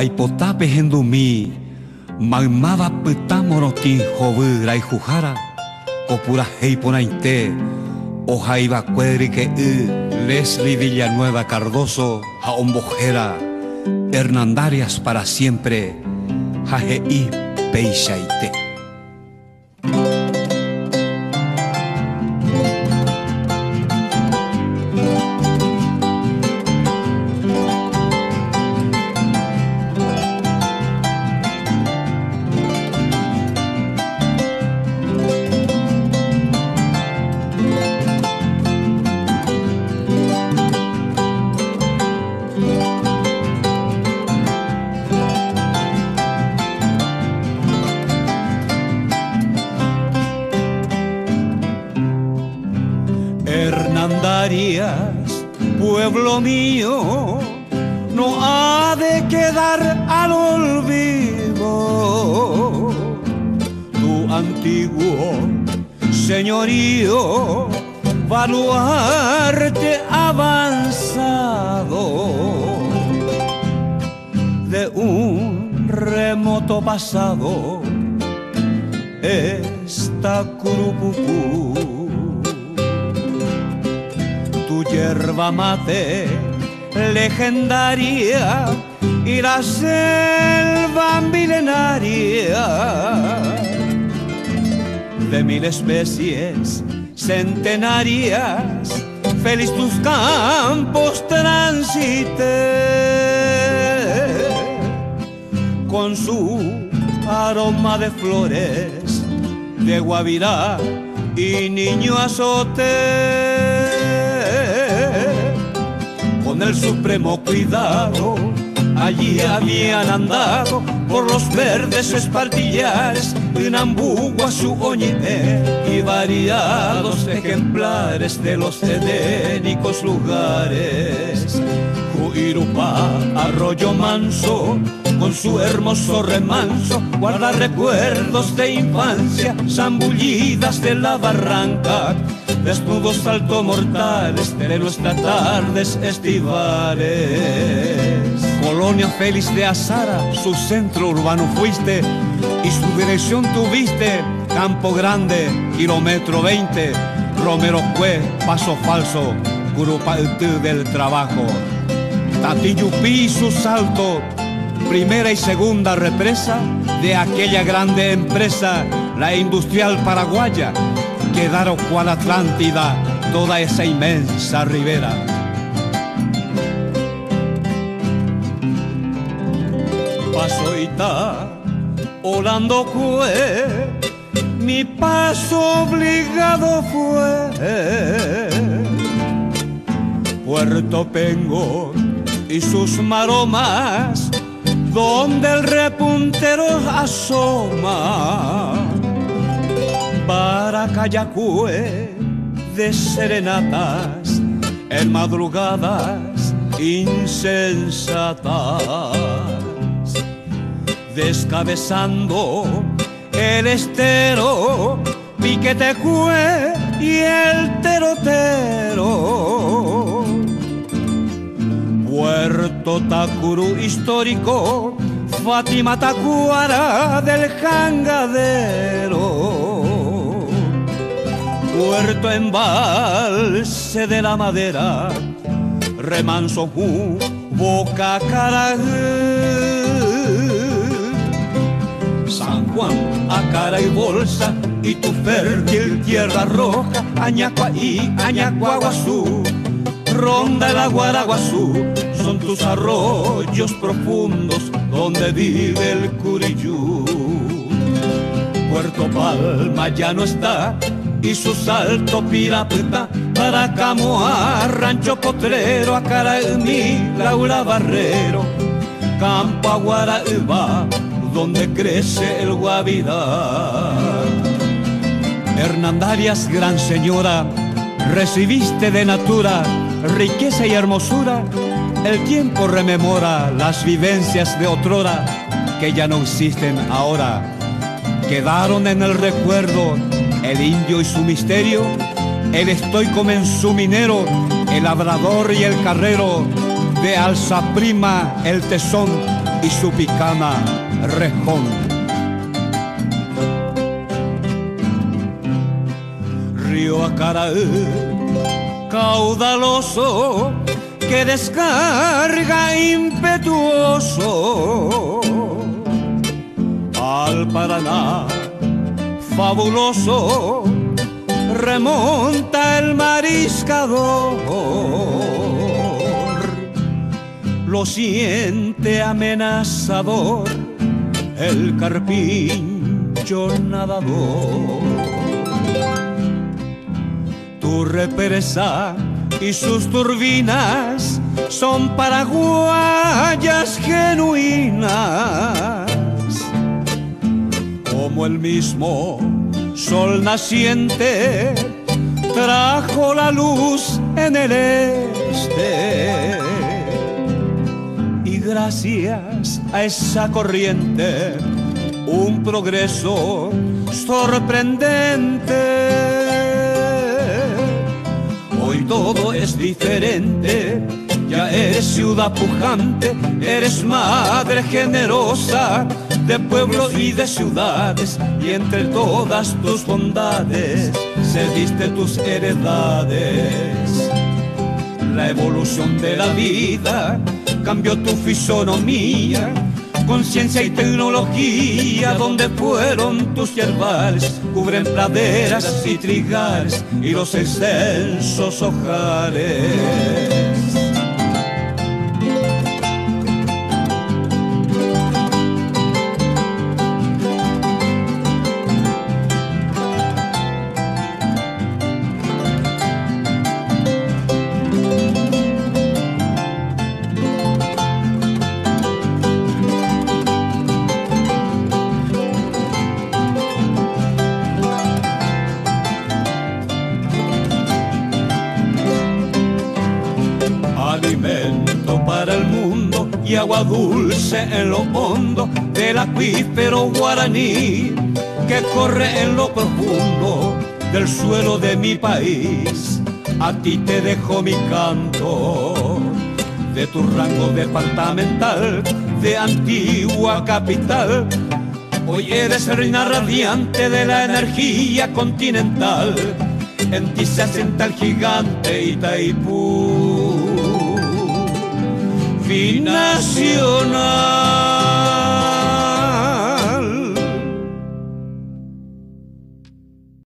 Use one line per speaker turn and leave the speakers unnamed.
Aipotape hendumi, magmaba pitamoroti jovu raijujara, kopura heiponaite, ojaiba cuedrique u, Leslie Villanueva Cardoso, jaombojera, Hernandarias para siempre, jajeí
pueblo mío, no ha de quedar al olvido tu antiguo señorío, baluarte avanzado de un remoto pasado. Esta curupucú hierba mate legendaria y la selva milenaria. De mil especies centenarias, feliz tus campos transite. Con su aroma de flores de guavirá y niño azote el supremo cuidado. Allí habían andado por los verdes espartillares, Inambú, su Oñime y variados ejemplares de los edénicos lugares. Juirupá, Arroyo Manso, con su hermoso remanso, guarda recuerdos de infancia, zambullidas de la barranca desnudos salto mortales de nuestras tardes estivales. Colonia Félix de Azara, su centro urbano fuiste y su dirección tuviste. Campo Grande, kilómetro 20, Romero Cue, Paso Falso, Curupaltú del Trabajo. Tatiyupí, su salto, primera y segunda represa de aquella grande empresa, la industrial paraguaya quedaron cual Atlántida toda esa inmensa ribera. Paso y ta, volando fue, mi paso obligado fue. Puerto Pengo y sus maromas, donde el repuntero asoma para Cayacue de serenatas en madrugadas insensatas, descabezando el estero, Piquetecue y el terotero. Puerto Takuru histórico, Fátima Tacuara del Jangadero puerto embalse de la madera, remanso mu, boca cara. San Juan, a cara y bolsa, y tu fértil tierra roja, Añacua y Añacuaguazú, ronda el Aguaraguazú, son tus arroyos profundos donde vive el Curiyú. Puerto Palma ya no está, y su salto pirata para Camoa, Rancho Potrero, Acaraní, Laura Barrero, Campo Aguaraíba, donde crece el Guavidá. Hernandarias, gran señora, recibiste de natura riqueza y hermosura. El tiempo rememora las vivencias de otrora que ya no existen ahora. Quedaron en el recuerdo el indio y su misterio, el estoico en su minero, el labrador y el carrero, de alza prima el tesón, y su picana rejón. Río Acaraú, caudaloso, que descarga impetuoso al Paraná, fabuloso, remonta el mariscador lo siente amenazador el carpincho nadador. Tu represa y sus turbinas son paraguayas genuinas, como el mismo sol naciente trajo la luz en el este gracias a esa corriente un progreso sorprendente. Hoy todo es diferente, ya eres ciudad pujante, eres madre generosa de pueblos y de ciudades, y entre todas tus bondades se diste tus heredades. La evolución de la vida cambió tu fisonomía, conciencia y tecnología, donde fueron tus yerbales, cubren praderas y trigales y los excelsos ojales. Agua dulce en lo hondo del acuífero guaraní que corre en lo profundo del suelo de mi país. A ti te dejo mi canto de tu rango departamental de antigua capital. Hoy eres reina radiante de la energía continental. En ti se asienta el gigante Itaipú binacional.